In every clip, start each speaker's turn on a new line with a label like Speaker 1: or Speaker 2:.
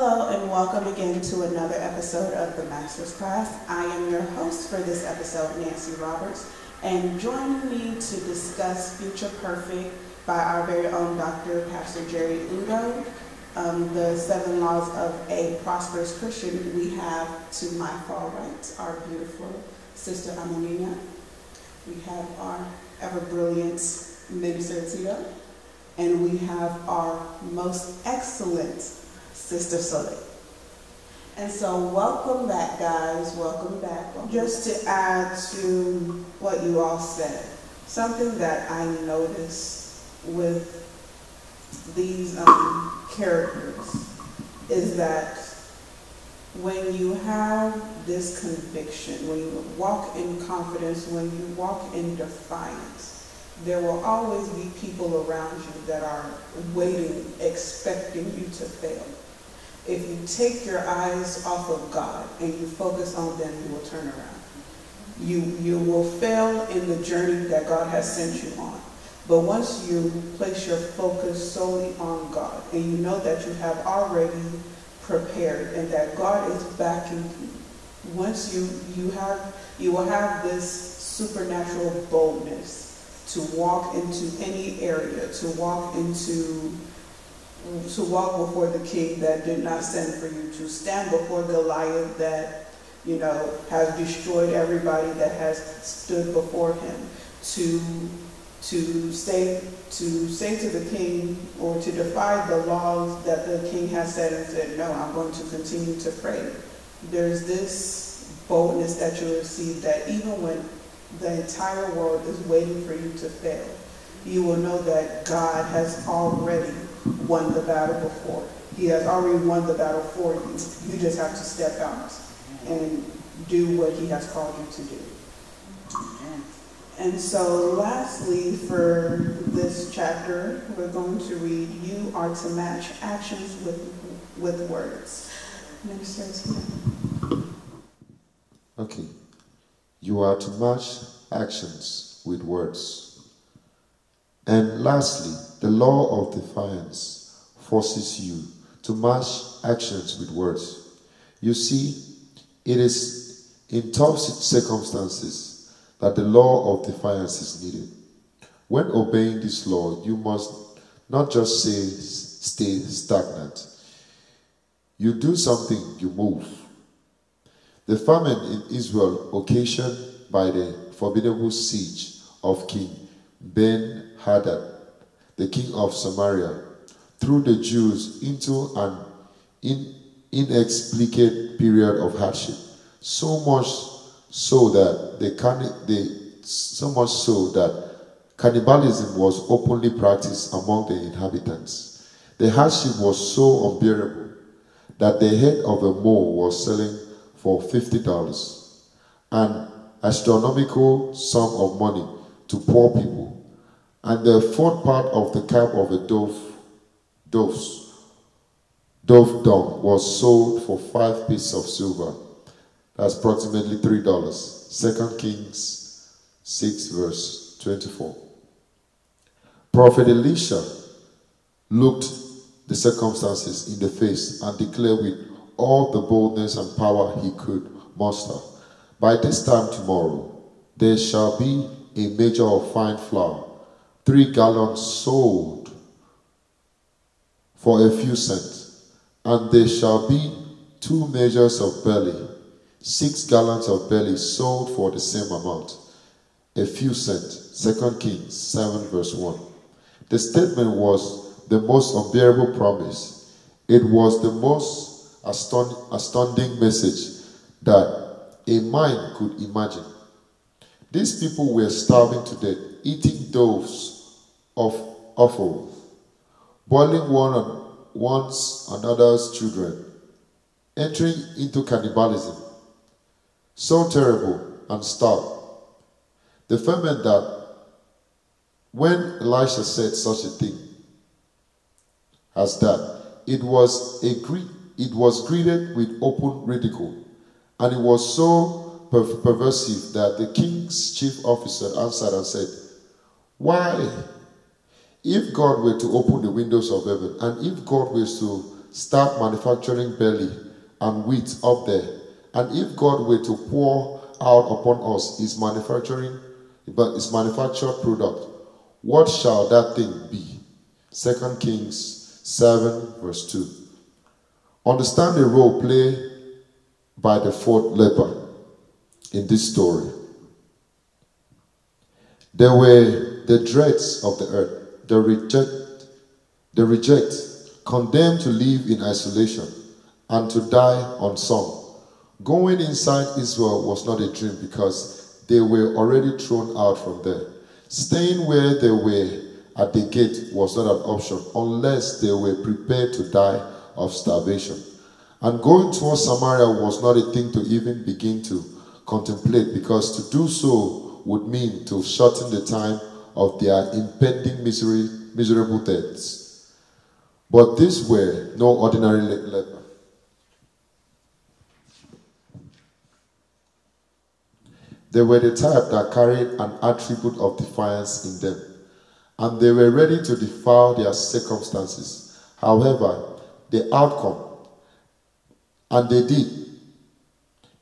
Speaker 1: Hello and welcome again to another episode of the Master's Class. I am your host for this episode, Nancy Roberts, and joining me to discuss Future Perfect by our very own Dr. Pastor Jerry Ingo, um, the seven laws of a prosperous Christian, we have to my far right our beautiful sister Amonina. We have our ever brilliant Minister Tito, and we have our most excellent Sister Soleil. And so welcome back, guys. Welcome back. Welcome Just to add to what you all said, something that I noticed with these um, characters is that when you have this conviction, when you walk in confidence, when you walk in defiance, there will always be people around you that are waiting, expecting you to fail if you take your eyes off of God and you focus on them, you will turn around. You, you will fail in the journey that God has sent you on. But once you place your focus solely on God and you know that you have already prepared and that God is backing you, once you, you, have, you will have this supernatural boldness to walk into any area, to walk into to walk before the king that did not send for you, to stand before Goliath that, you know, has destroyed everybody that has stood before him, to to say to say to the king or to defy the laws that the king has said and said, no, I'm going to continue to pray. There's this boldness that you receive that even when the entire world is waiting for you to fail, you will know that God has already won the battle before. He has already won the battle for you. You just have to step out and do what he has called you to do. And so lastly, for this chapter, we're going to read, you are to match actions with, with words. Minister
Speaker 2: Okay. You are to match actions with words. And lastly, the law of defiance forces you to match actions with words. You see, it is in tough circumstances that the law of defiance is needed. When obeying this law, you must not just say, stay stagnant. You do something, you move. The famine in Israel, occasioned by the formidable siege of King Ben Hadad, the king of Samaria, threw the Jews into an in, inexplicable period of hardship, so much so that so much so that cannibalism was openly practiced among the inhabitants. The hardship was so unbearable that the head of a mole was selling for $50, an astronomical sum of money to poor people and the fourth part of the cap of a dove, dove's, dove dung was sold for five pieces of silver. That's approximately three dollars. Second Kings 6 verse 24. Prophet Elisha looked the circumstances in the face and declared with all the boldness and power he could muster, By this time tomorrow, there shall be a measure of fine flour three gallons sold for a few cents, and there shall be two measures of barley, six gallons of barley sold for the same amount, a few cents. Second Kings 7 verse 1. The statement was the most unbearable promise. It was the most astounding message that a mind could imagine. These people were starving to death, eating doves of offal, boiling one on one's another's children, entering into cannibalism, so terrible and stark. The ferment that when Elisha said such a thing as that, it was a it was greeted with open ridicule, and it was so per- perversive that the king's chief officer answered and said, "Why if God were to open the windows of heaven and if God were to start manufacturing barley and wheat up there. And if God were to pour out upon us his manufacturing, but his manufactured product, what shall that thing be? Second Kings 7, verse 2. Understand the role played by the fourth leper in this story. There were the dregs of the earth, the reject, the reject, condemned to live in isolation and to die on unsung. Going inside Israel was not a dream because they were already thrown out from there. Staying where they were at the gate was not an option unless they were prepared to die of starvation. And going towards Samaria was not a thing to even begin to contemplate because to do so would mean to shorten the time of their impending misery, miserable deaths. But these were no ordinary lepers. They were the type that carried an attribute of defiance in them, and they were ready to defy their circumstances. However, the outcome, and they did.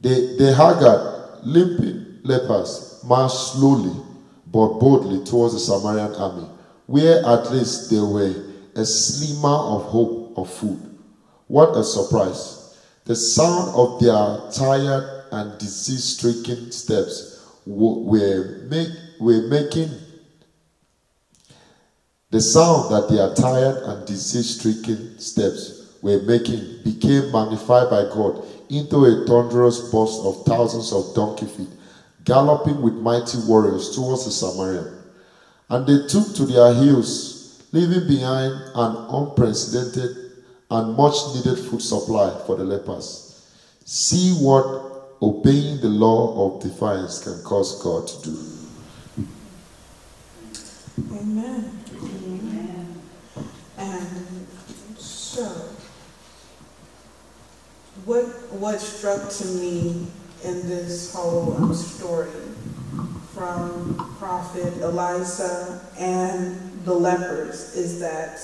Speaker 2: They, they haggard, limping lepers marched slowly but boldly towards the Samaritan army, where at least there were a slimmer of hope of food. What a surprise! The sound of their tired and disease-stricken steps were, make, were making the sound that their tired and disease-stricken steps were making became magnified by God into a thunderous burst of thousands of donkey feet, galloping with mighty warriors towards the Samaritan. And they took to their heels, leaving behind an unprecedented and much needed food supply for the lepers. See what obeying the law of defiance can cause God to do.
Speaker 1: Amen. Amen. And so, what what struck to me in this whole um, story from Prophet Elijah and the lepers is that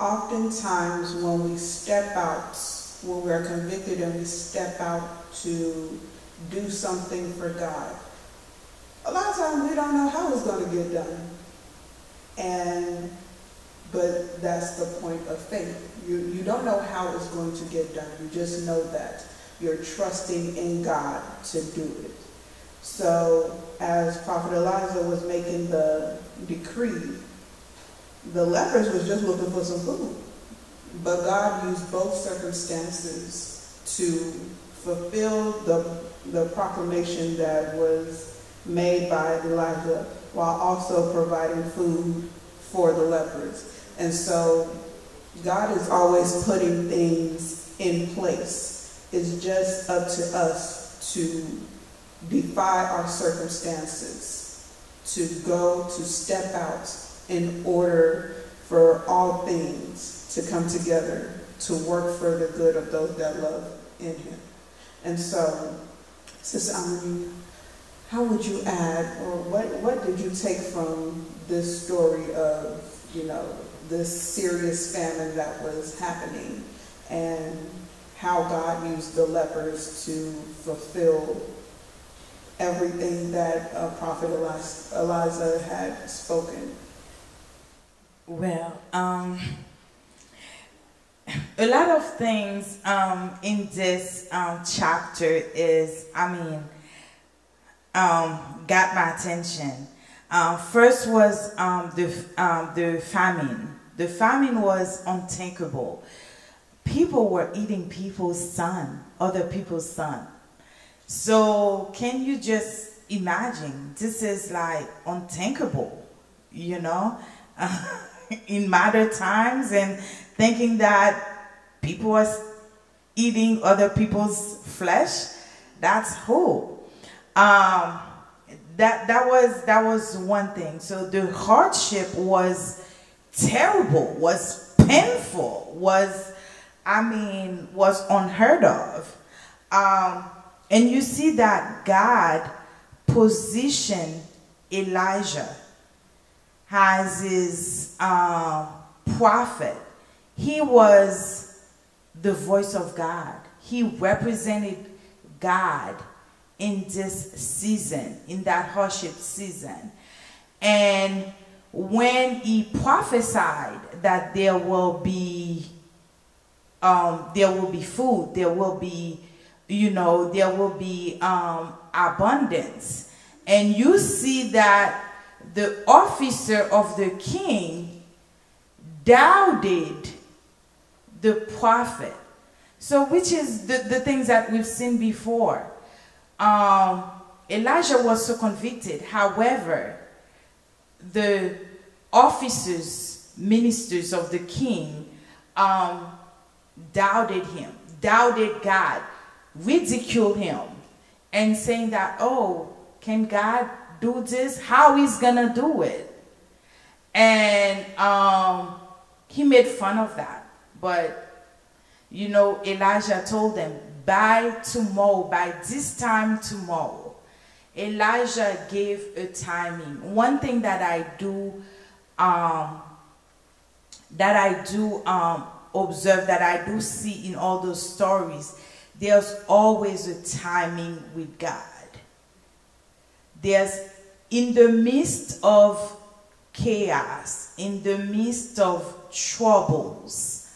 Speaker 1: oftentimes when we step out when we're convicted and we step out to do something for God. A lot of times we don't know how it's going to get done. And but that's the point of faith. You, you don't know how it's going to get done. You just know that you're trusting in God to do it. So as Prophet Elijah was making the decree, the lepers was just looking for some food. But God used both circumstances to fulfill the, the proclamation that was made by Elijah while also providing food for the lepers. And so God is always putting things in place. It's just up to us to defy our circumstances, to go, to step out in order for all things to come together to work for the good of those that love in him. And so, Sister how would you add, or what, what did you take from this story of, you know, this serious famine that was happening and how God used the lepers to fulfill everything that uh, Prophet Elijah had spoken?
Speaker 3: Well, um, a lot of things um, in this um, chapter is, I mean, um, got my attention. Uh, first was um, the, the famine. The famine was unthinkable. People were eating people's son, other people's son. So can you just imagine? This is like unthinkable, you know, in modern times and thinking that people are eating other people's flesh. That's hope. Um, that that was that was one thing. So the hardship was terrible, was painful, was I mean was unheard of. Um, and you see that God positioned Elijah as his uh, prophet he was the voice of God. He represented God in this season, in that hardship season. And when he prophesied that there will be um, there will be food, there will be, you know, there will be um, abundance. And you see that the officer of the king doubted the prophet. So, which is the, the things that we've seen before. Um, Elijah was so convicted. However, the officers, ministers of the king, um, doubted him, doubted God, ridiculed him, and saying that, oh, can God do this? How he's gonna do it? And um, he made fun of that. But, you know, Elijah told them, by tomorrow, by this time tomorrow, Elijah gave a timing. One thing that I do, um, that I do um, observe, that I do see in all those stories, there's always a timing with God. There's, in the midst of chaos, in the midst of troubles,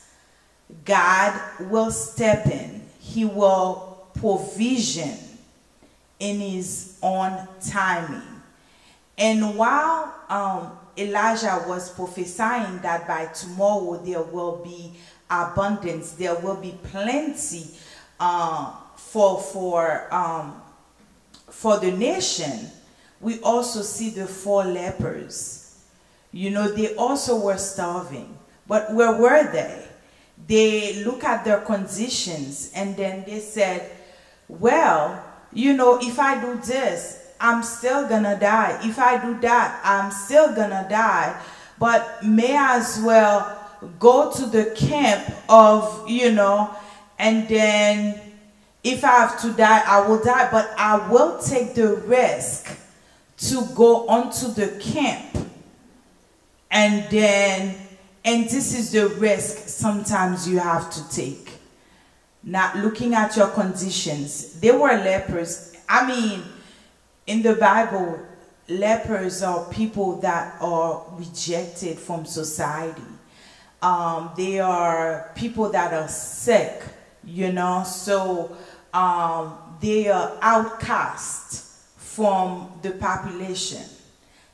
Speaker 3: God will step in. He will provision in his own timing. And while um, Elijah was prophesying that by tomorrow there will be abundance, there will be plenty uh, for, for, um, for the nation, we also see the four lepers. You know, they also were starving. But where were they? They look at their conditions and then they said, well, you know, if I do this, I'm still gonna die. If I do that, I'm still gonna die. But may as well go to the camp of, you know, and then if I have to die, I will die. But I will take the risk to go onto the camp. And then, and this is the risk sometimes you have to take. Not looking at your conditions. They were lepers. I mean, in the Bible, lepers are people that are rejected from society. Um, they are people that are sick, you know, so um, they are outcast from the population.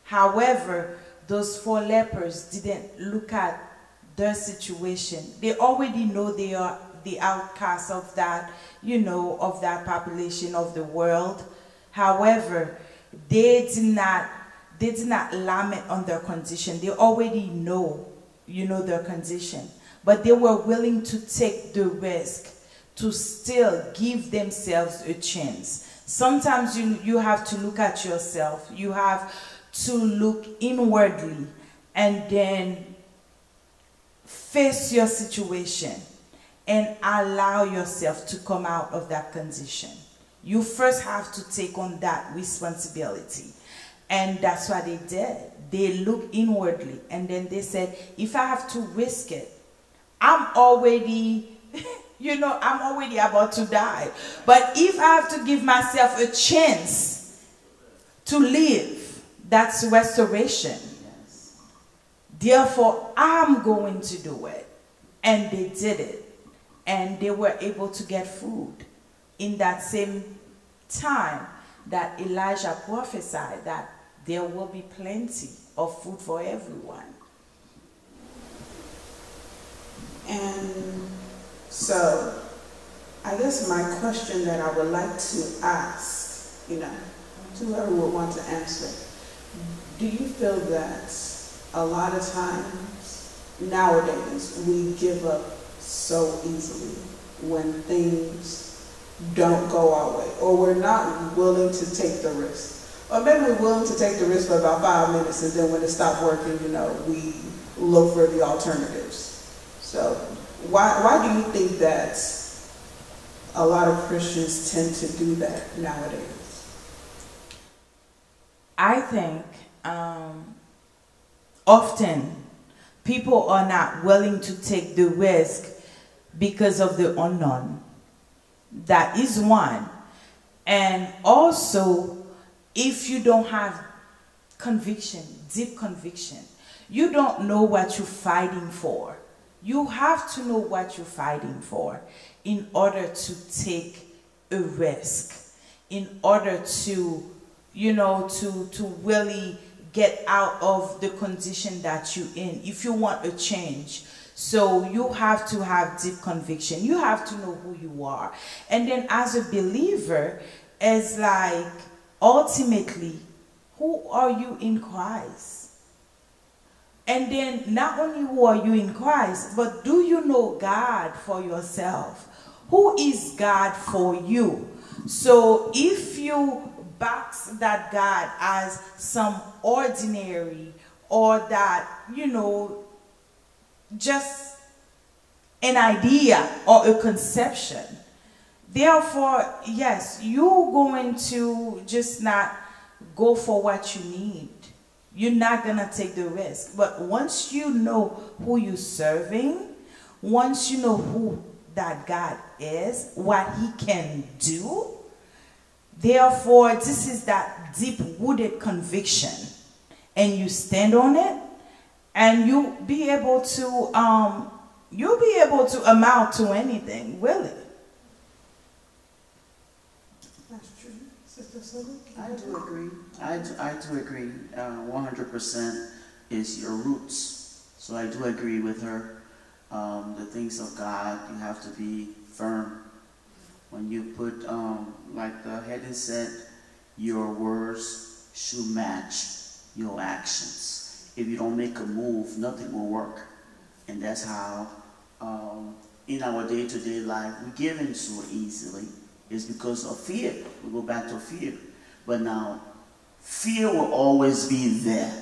Speaker 3: However, those four lepers didn't look at their situation. They already know they are the outcasts of that, you know, of that population of the world. However, they did not, they did not lament on their condition. They already know, you know, their condition. But they were willing to take the risk to still give themselves a chance. Sometimes you, you have to look at yourself. You have to look inwardly and then face your situation and allow yourself to come out of that condition. You first have to take on that responsibility. And that's what they did. They looked inwardly and then they said, if I have to risk it, I'm already you know, I'm already about to die. But if I have to give myself a chance to live, that's restoration. Therefore, I'm going to do it. And they did it. And they were able to get food in that same time that Elijah prophesied that there will be plenty of food for everyone.
Speaker 1: And so, I guess my question that I would like to ask, you know, to whoever would want to answer, do you feel that a lot of times nowadays we give up so easily when things don't go our way, or we're not willing to take the risk? Or maybe we're willing to take the risk for about five minutes, and then when it stops working, you know, we look for the alternatives. So why, why do you think that a lot of Christians tend to do that nowadays?
Speaker 3: I think um, often people are not willing to take the risk because of the unknown. That is one. And also, if you don't have conviction, deep conviction, you don't know what you're fighting for. You have to know what you're fighting for in order to take a risk, in order to, you know, to, to really get out of the condition that you're in if you want a change. So you have to have deep conviction. You have to know who you are. And then as a believer, it's like ultimately, who are you in Christ? And then not only who are you in Christ, but do you know God for yourself? Who is God for you? So if you box that God as some ordinary or that, you know, just an idea or a conception, therefore, yes, you're going to just not go for what you need you're not going to take the risk. But once you know who you're serving, once you know who that God is, what he can do, therefore, this is that deep-rooted conviction. And you stand on it, and you'll be able to, um, you'll be able to amount to anything, really.
Speaker 1: That's true. Sister Sylvia?
Speaker 4: I do agree. I do, I do agree. Uh, 100% is your roots. So I do agree with her. Um, the things of God, you have to be firm. When you put, um, like the heading said, your words should match your actions. If you don't make a move, nothing will work. And that's how, um, in our day-to-day -day life, we give in so easily. It's because of fear. We go back to fear. But now, fear will always be there.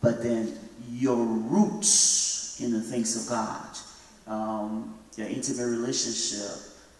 Speaker 4: But then your roots in the things of God, um, your intimate relationship,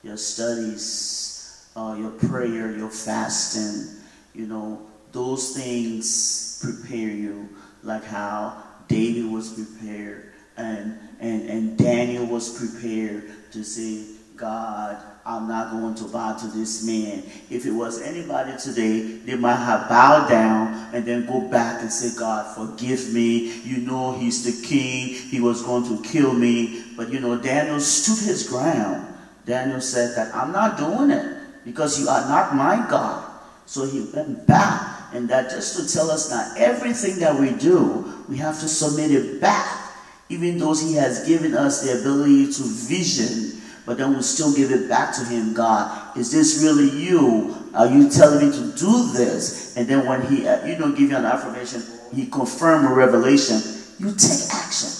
Speaker 4: your studies, uh, your prayer, your fasting, you know, those things prepare you like how David was prepared and, and, and Daniel was prepared to say, God, I'm not going to bow to this man. If it was anybody today, they might have bowed down and then go back and say, God, forgive me. You know he's the king. He was going to kill me. But you know, Daniel stood his ground. Daniel said that I'm not doing it because you are not my God. So he went back. And that just to tell us that everything that we do, we have to submit it back. Even though he has given us the ability to vision but then we'll still give it back to him, God. Is this really you? Are you telling me to do this? And then when he, uh, you know, give you an affirmation, he confirm a revelation, you take action.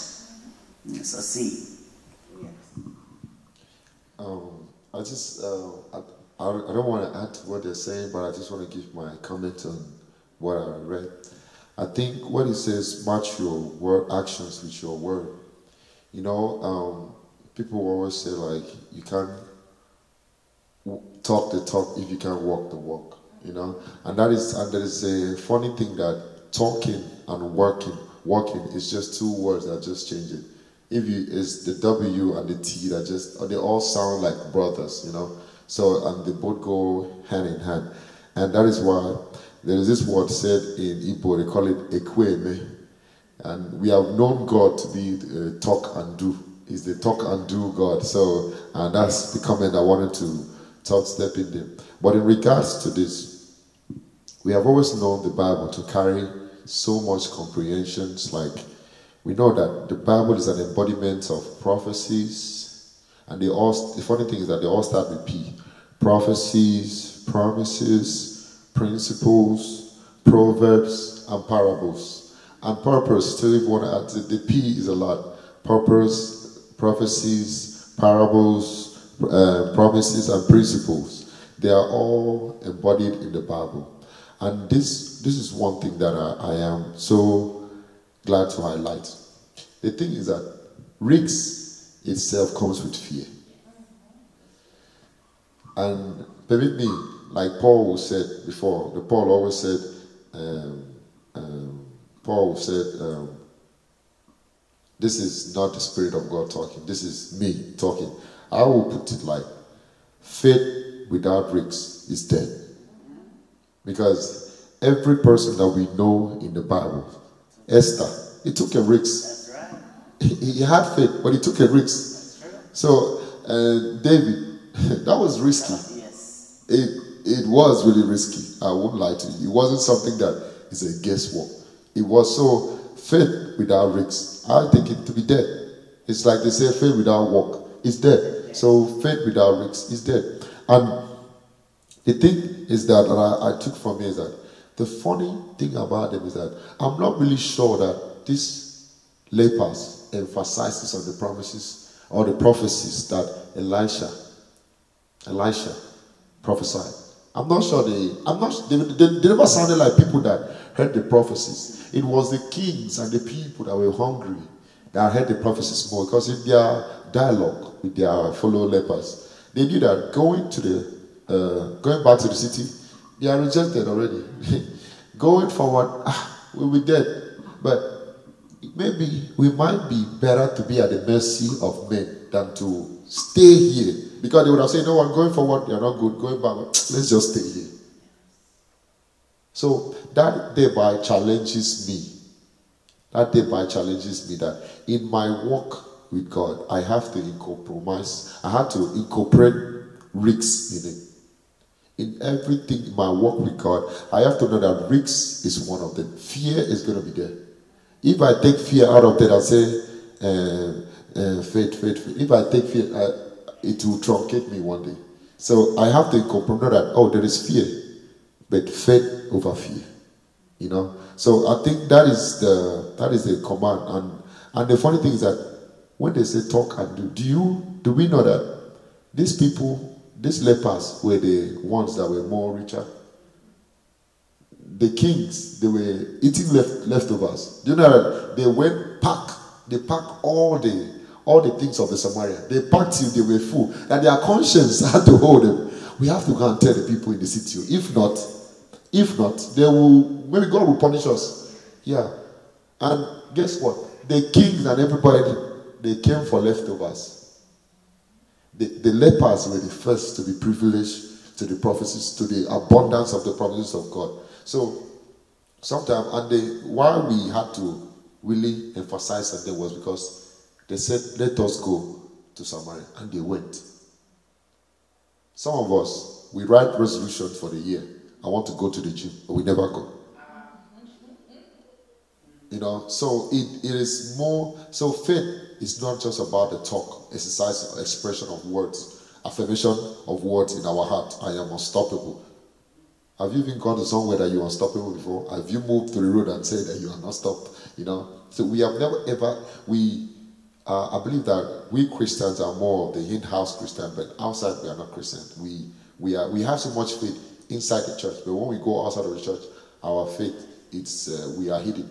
Speaker 4: Yes, I see.
Speaker 2: Um, I just, uh, I, I, I don't want to add to what they're saying, but I just want to give my comment on what I read. I think what it says, match your word actions with your word. You know, um, people always say like you can't talk the talk if you can't walk the walk you know and that is and there is a funny thing that talking and working walking is just two words that just change it if you is the w and the t that just they all sound like brothers you know so and they both go hand in hand and that is why there is this word said in Igbo, they call it Ekwueme and we have known God to be uh, talk and do is the talk and do God. So, and that's the comment I wanted to talk, step in there. But in regards to this, we have always known the Bible to carry so much comprehensions. Like, we know that the Bible is an embodiment of prophecies, and they all, the funny thing is that they all start with P. Prophecies, promises, principles, proverbs, and parables. And purpose, tell you want to add, the P is a lot. Purpose, prophecies, parables, uh, promises, and principles. They are all embodied in the Bible. And this, this is one thing that I, I am so glad to highlight. The thing is that risk itself comes with fear. And permit me, like Paul said before, the Paul always said, um, um, Paul said, um, This is not the Spirit of God talking. This is me talking. I will put it like faith without risks is dead. Because every person that we know in the Bible, Esther, he took a risk.
Speaker 4: Right.
Speaker 2: He, he had faith, but he took a risk.
Speaker 4: That's true.
Speaker 2: So, uh, David, that was risky.
Speaker 4: Yes.
Speaker 2: It, it was really risky. I won't lie to you. It wasn't something that is a guesswork. It was so faith without risks. I think it to be dead. It's like they say faith without work is dead. So faith without risks is dead. And the thing is that, and I, I took from here is that the funny thing about them is that I'm not really sure that this lepers emphasizes on the promises or the prophecies that Elisha, Elisha prophesied. I'm not sure they, I'm not, they, they, they never sounded like people that heard the prophecies. It was the kings and the people that were hungry that heard the prophecies more because in their dialogue with their fellow lepers, they knew that going to the, uh, going back to the city, they are rejected already. going forward, ah, we'll be dead. But maybe we might be better to be at the mercy of men than to stay here. Because they would have said, No, I'm going forward, you're not good, going back, let's just stay here. So that thereby challenges me. That thereby challenges me that in my walk with God, I have to compromise, I have to incorporate risks in it. In everything in my walk with God, I have to know that risks is one of them. Fear is going to be there. If I take fear out of that, I say, uh, uh, faith, faith, faith. If I take faith, it will truncate me one day. So I have to incorporate that, oh, there is fear, but faith over fear. You know? So I think that is the that is the command. And and the funny thing is that when they say talk and do, do you do we know that these people, these lepers were the ones that were more richer? The kings, they were eating left leftovers. Do you know that they went pack, they packed all the all the things of the Samaria. They packed till they were full. And their conscience had to hold them. We have to go and tell the people in the city. Oh, if not, if not, they will maybe God will punish us. Yeah. And guess what? The kings and everybody they came for leftovers. The, the lepers were the first to be privileged to the prophecies, to the abundance of the promises of God. So sometimes, and they, why we had to really emphasize on them was because they said, Let us go to Samaria. And they went. Some of us, we write resolutions for the year. I want to go to the gym, but we never go. You know, so it, it is more, so faith is not just about the talk, exercise, expression of words, affirmation of words in our heart. I am unstoppable. Have you even gone to somewhere that you're unstoppable before? Have you moved to the road and said that you are not stopped? You know, so we have never ever, we, uh, I believe that we Christians are more of the in-house Christian, but outside we are not Christian. We, we, are, we have so much faith inside the church, but when we go outside of the church, our faith, it's, uh, we are hidden.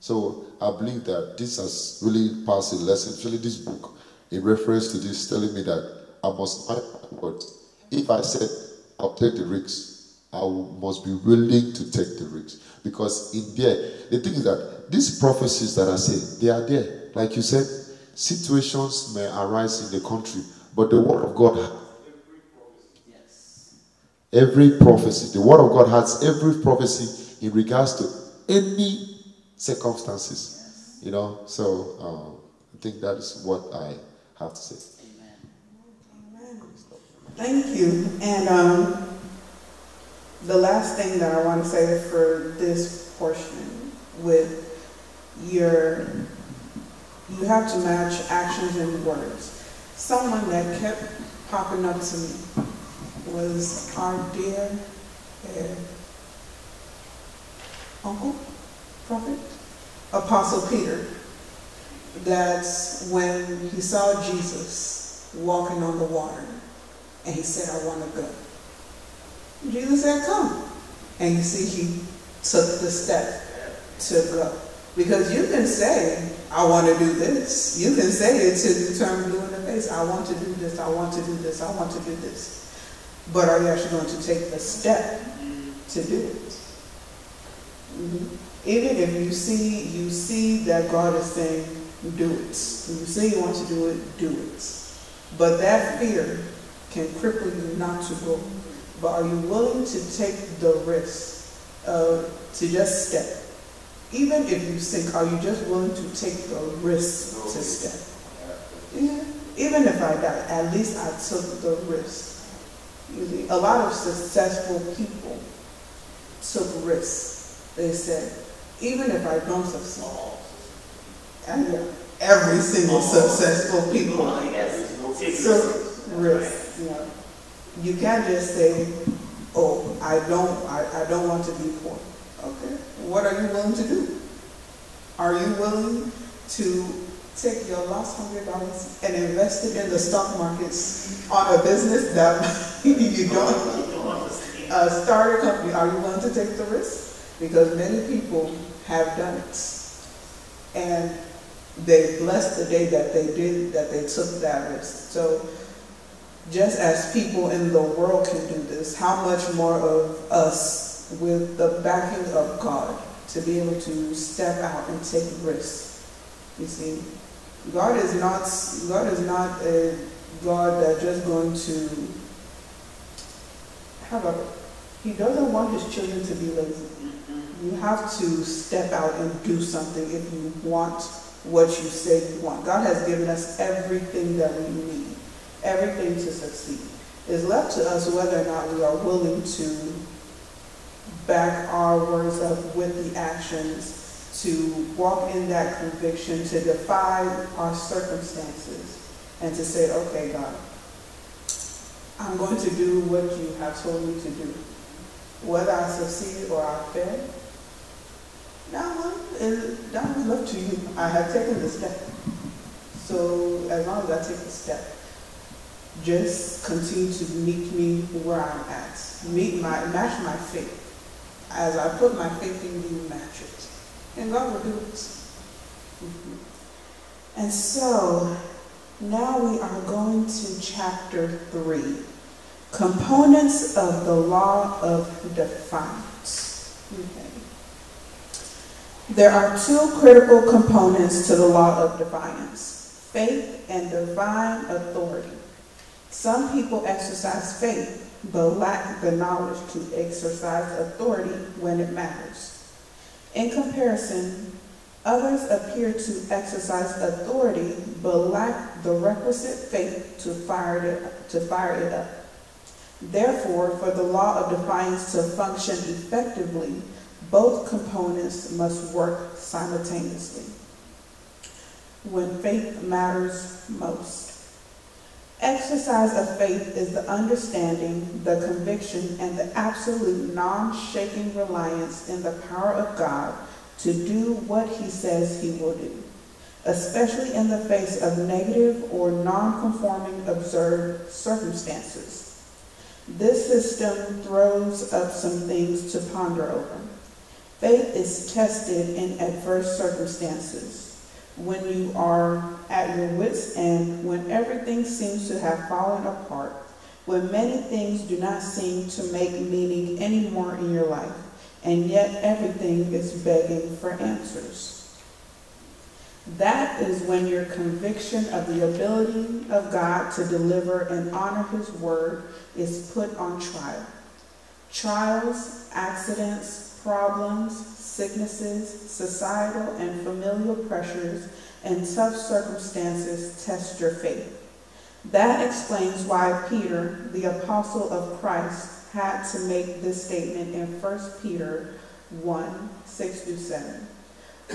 Speaker 2: So I believe that this has really passed a lesson, especially this book, in reference to this, telling me that I must mind. If I said I'll take the risks, I must be willing to take the risks. Because in there, the thing is that these prophecies that I say, they are there. Like you said, situations may arise in the country, but the word of God
Speaker 4: Yes.
Speaker 2: every prophecy. The word of God has every prophecy in regards to any circumstances. You know, so um, I think that is what I have to say.
Speaker 4: Amen.
Speaker 1: Thank you. And um, the last thing that I want to say for this portion with your, you have to match actions and words. Someone that kept popping up to me was our dear uh, uncle, prophet, Apostle Peter. That's when he saw Jesus walking on the water. And he said, I want to go. Jesus said, Come. And you see, he took the step to go. Because you can say, I want to do this. You can say it to determine blue in the face. I want to do this. I want to do this. I want to do this. But are you actually going to take the step to do it? Mhm. Even if you see you see that God is saying, do it. When you say you want to do it, do it. But that fear can cripple you not to go. But are you willing to take the risk uh, to just step? Even if you sink, are you just willing to take the risk to step? Yeah. Even if I die, at least I took the risk. A lot of successful people took risks. They said, even if I don't succeed, and yeah, every single oh. successful people oh, took risks. You, know. you can't just say, oh, I don't, I, I don't want to be poor. What are you willing to do? Are you willing to take your last hundred dollars and invest it in the stock markets on a business that you don't uh, start a company? Are you willing to take the risk? Because many people have done it, and they blessed the day that they did that they took that risk. So just as people in the world can do this, how much more of us with the backing of God to be able to step out and take risks. You see, God is not God is not a God that's just going to have a He doesn't want his children to be lazy. You have to step out and do something if you want what you say you want. God has given us everything that we need, everything to succeed. It's left to us whether or not we are willing to back our words up with the actions, to walk in that conviction, to defy our circumstances, and to say, okay, God, I'm going to do what you have told me to do. Whether I succeed or I fail, now is, that eh, one's left to you. I have taken the step. So as long as I take the step, just continue to meet me where I'm at. Meet my match my faith. As I put my faith in you, match. And God will do it. Mm-hmm. And so now we are going to chapter three. Components of the law of defiance. Okay. There are two critical components to the law of defiance faith and divine authority. Some people exercise faith but lack the knowledge to exercise authority when it matters. In comparison, others appear to exercise authority but lack the requisite faith to fire it, to fire it up. Therefore, for the law of defiance to function effectively, both components must work simultaneously. When faith matters most. Exercise of faith is the understanding, the conviction, and the absolute non-shaking reliance in the power of God to do what he says he will do, especially in the face of negative or non-conforming observed circumstances. This system throws up some things to ponder over. Faith is tested in adverse circumstances. When you are at your wits' end, when everything seems to have fallen apart, when many things do not seem to make meaning anymore in your life, and yet everything is begging for answers. That is when your conviction of the ability of God to deliver and honor his word is put on trial. Trials, accidents, problems, sicknesses, societal and familial pressures, and tough circumstances test your faith. That explains why Peter, the apostle of Christ, had to make this statement in 1 Peter 1 6 through 7.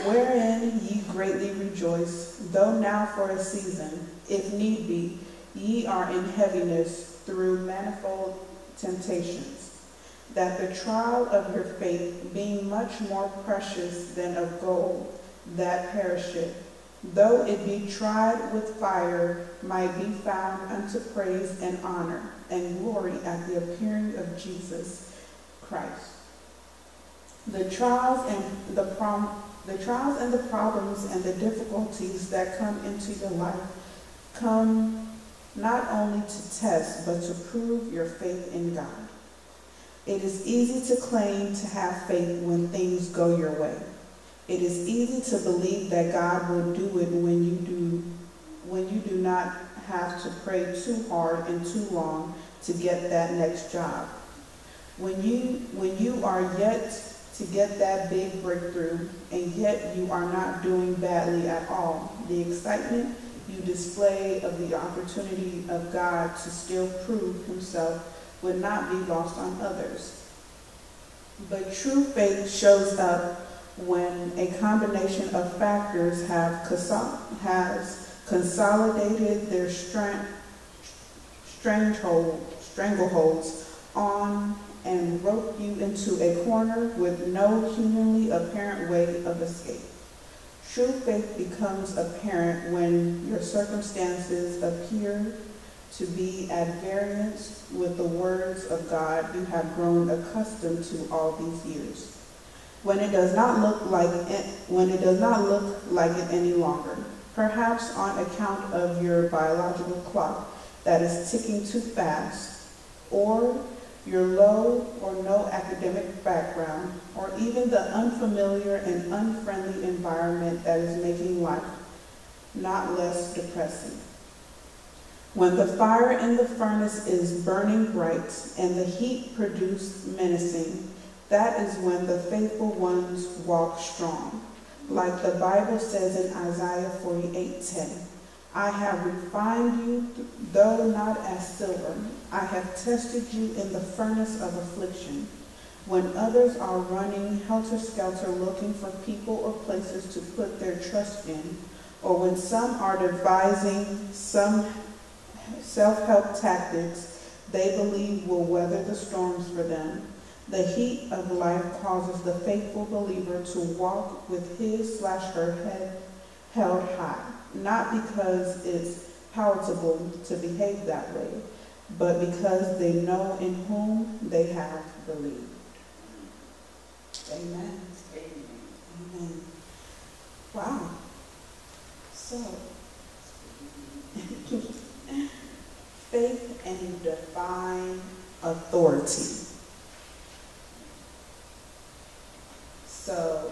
Speaker 1: Wherein ye greatly rejoice, though now for a season, if need be, ye are in heaviness through manifold temptations that the trial of your faith, being much more precious than of gold that perisheth, though it be tried with fire, might be found unto praise and honor and glory at the appearing of Jesus Christ. The trials and the prom- the trials and the problems and the difficulties that come into your life come not only to test but to prove your faith in God. It is easy to claim to have faith when things go your way. It is easy to believe that God will do it when you do when you do not have to pray too hard and too long to get that next job. When you when you are yet to get that big breakthrough and yet you are not doing badly at all, the excitement you display of the opportunity of God to still prove himself would not be lost on others. But true faith shows up when a combination of factors have has consolidated their strength, strangleholds on and rope you into a corner with no humanly apparent way of escape. True faith becomes apparent when your circumstances appear to be at variance with the words of God you have grown accustomed to all these years. When it does not look like it, when it does not look like it any longer, perhaps on account of your biological clock that is ticking too fast, or your low or no academic background, or even the unfamiliar and unfriendly environment that is making life not less depressing. When the fire in the furnace is burning bright and the heat produced menacing, that is when the faithful ones walk strong. Like the Bible says in Isaiah 48:10, I have refined you, though not as silver. I have tested you in the furnace of affliction. When others are running helter-skelter looking for people or places to put their trust in, or when some are devising some self-help tactics they believe will weather the storms for them. The heat of life causes the faithful believer to walk with his slash her head held high, not because it's palatable to behave that way, but because they know in whom they have believed. Amen. Amen. Wow. So, faith and divine authority. So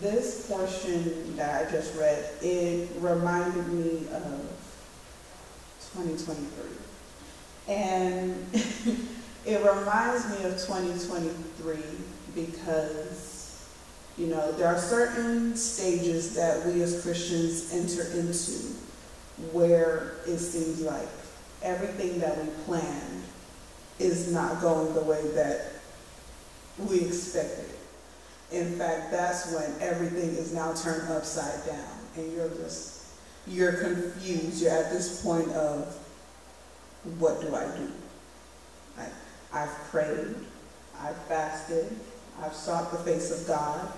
Speaker 1: this portion that I just read, it reminded me of 2023. And it reminds me of 2023 because, you know, there are certain stages that we as Christians enter into where it seems like everything that we planned is not going the way that we expected. In fact, that's when everything is now turned upside down and you're just, you're confused. You're at this point of, what do I do? I've prayed, I've fasted, I've sought the face of God,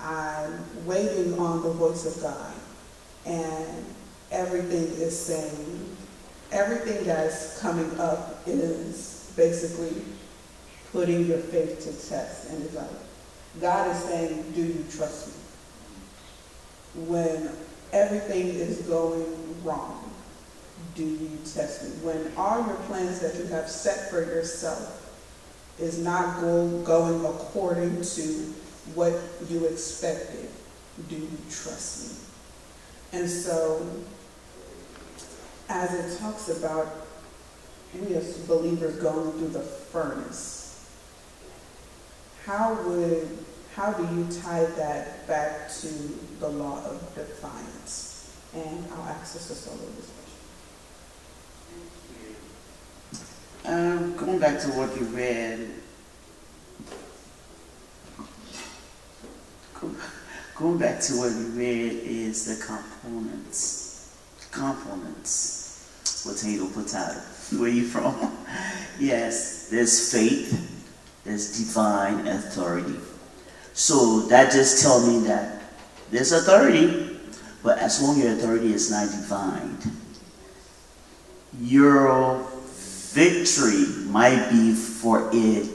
Speaker 1: I'm waiting on the voice of God, and everything is saying everything that's coming up is basically putting your faith to test. And it's like, God is saying, do you trust me? When everything is going wrong, do you test me? When all your plans that you have set for yourself is not go, going according to what you expected, do you trust me? And so as it talks about we as believers going through the furnace, how would how do you tie that back to the law of defiance? And I'll ask Sister Solo this
Speaker 4: question. Um, going back to what you read, going back to what you read is the components components. Potato, potato. Where you from? yes, there's faith, there's divine authority. So that just tells me that there's authority, but as long as your authority is not divine, your victory might be for a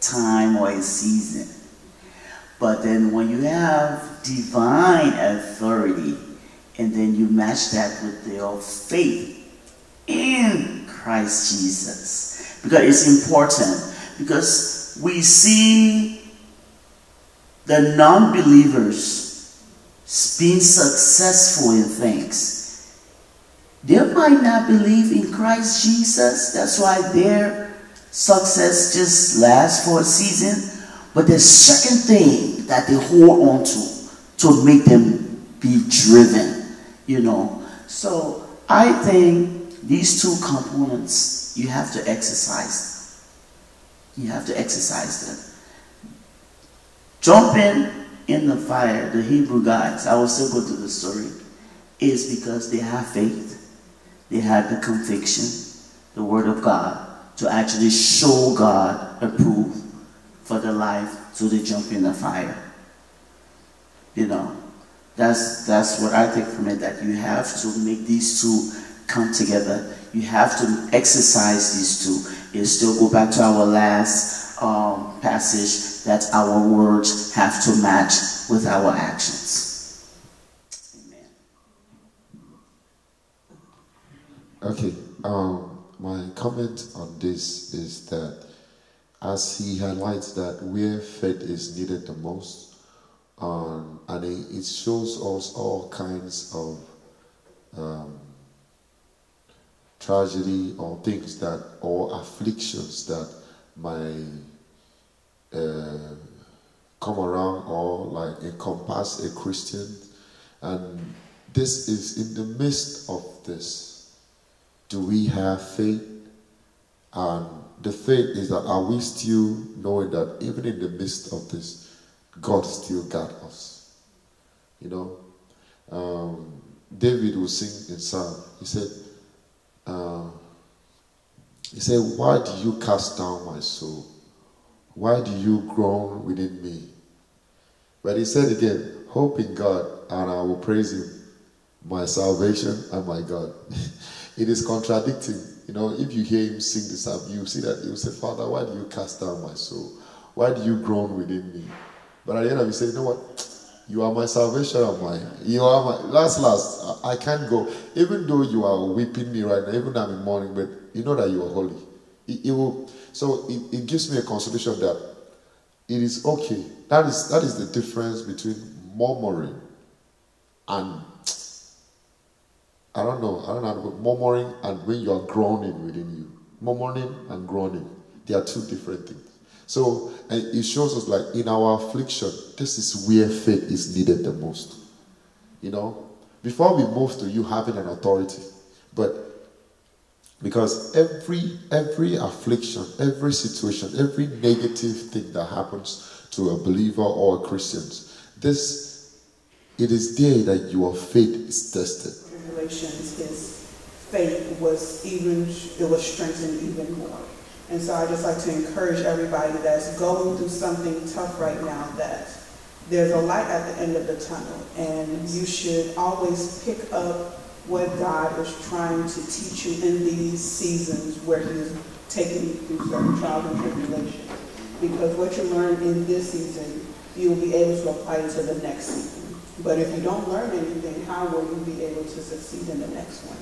Speaker 4: time or a season. But then when you have divine authority, and then you match that with your faith in Christ Jesus. Because it's important. Because we see the non believers being successful in things, they might not believe in Christ Jesus. That's why their success just lasts for a season. But the second thing that they hold on to to make them be driven, you know. So I think these two components you have to exercise. You have to exercise them. Jumping in the fire, the Hebrew guys, I will still go to the story, is because they have faith. They had the conviction, the word of God, to actually show God approved for their life, so they jump in the fire. You know, that's that's what I take from it. That you have to make these two come together. You have to exercise these two. It still go back to our last um, passage that our words have to match with our actions. Amen.
Speaker 2: Okay, um, my comment on this is that as he highlights that where faith is needed the most, um, and it, it, shows us all kinds of um, tragedy or things that, or afflictions that my uh, come around or like encompass a Christian. And this is in the midst of this. Do we have faith? And the faith is that are we still knowing that even in the midst of this, God still got us? You know? Um, David will sing in Psalm. He said, uh, he said, Why do you cast down my soul? Why do you groan within me? But he said again, Hope in God, and I will praise him, my salvation and my God. it is contradicting. You know, if you hear him sing this up, you see that you say, Father, why do you cast down my soul? Why do you groan within me? But at the end of it, say, you know what? You are my salvation and my you are my last last. I can't go. Even though you are weeping me right now, even I'm in mourning, but you know that you are holy. It, it will so it, it gives me a consolation that it is okay. That is that is the difference between murmuring and I don't know, I don't know, but murmuring and when you are groaning within you. Murmuring and groaning, they are two different things. So it shows us like in our affliction, this is where faith is needed the most. You know, before we move to you having an authority, but because every every affliction, every situation, every negative thing that happens to a believer or a Christian, this it is there that your faith is tested.
Speaker 1: Tribulations, his faith was even it was strengthened even more. And so I just like to encourage everybody that's going through something tough right now that there's a light at the end of the tunnel and you should always pick up what God is trying to teach you in these seasons where he is taking you through certain trials and tribulations. Because what you learn in this season, you will be able to apply it to the next season. But if you don't learn anything, how will you be able to succeed in the next one?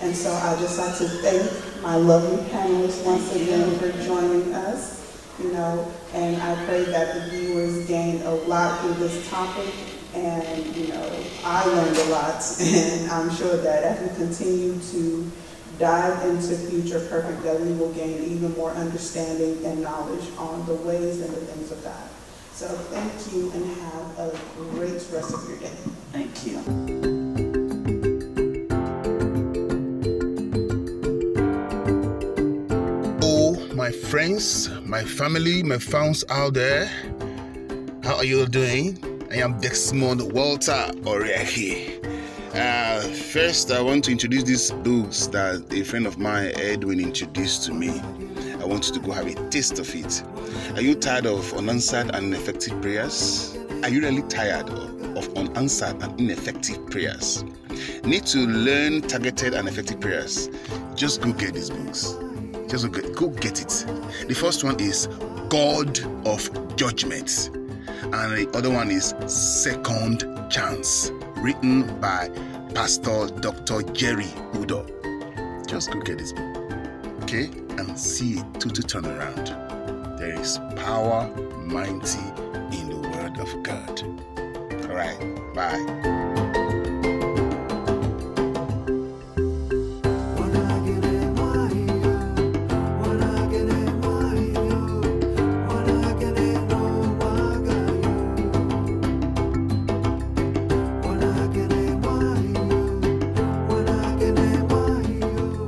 Speaker 1: And so I'd just like to thank my lovely panelists once again for joining us. You know, and I pray that the viewers gain a lot through this topic and, you know, I learned a lot. And I'm sure that as we continue to dive into Future Perfect, that we will gain even more understanding and knowledge on the ways and the things of God. So thank you and have a great rest of your day.
Speaker 4: Thank you.
Speaker 5: My friends, my family, my fans out there. How are you doing? I am Desmond Walter Orehi. Uh, first, I want to introduce these books that a friend of mine, Edwin, introduced to me. I want you to go have a taste of it. Are you tired of unanswered and ineffective prayers? Are you really tired of, of unanswered and ineffective prayers? Need to learn targeted and effective prayers? Just go get these books. Just go get, it. The first one is God of Judgment and the other one is Second Chance, written by Pastor Dr. Jerry Udo. Just go get this book, okay, and see it to turn around. There is power mighty in the Word of God. All right, Bye.